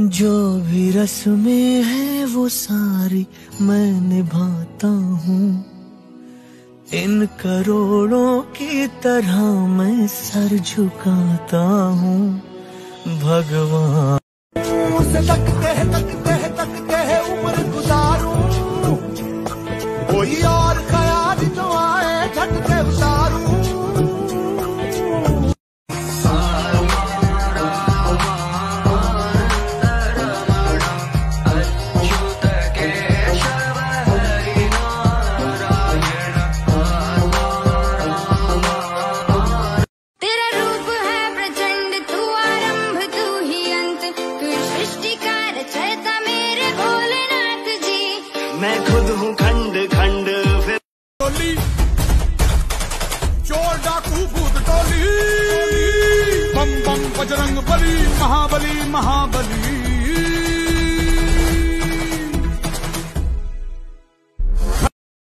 जो भी रस्में है वो सारी मैं निभाता हूँ। इन करोड़ों की तरह मैं सर झुकाता हूँ। भगवान। उसे तकते है तकते है तकते है उम्र गुजारूं। कोई मैं खुद हूँ खंड खंड, फिर टोली। चोर डाकू भूत टोली। बम बम बजरंग बली महाबली। महा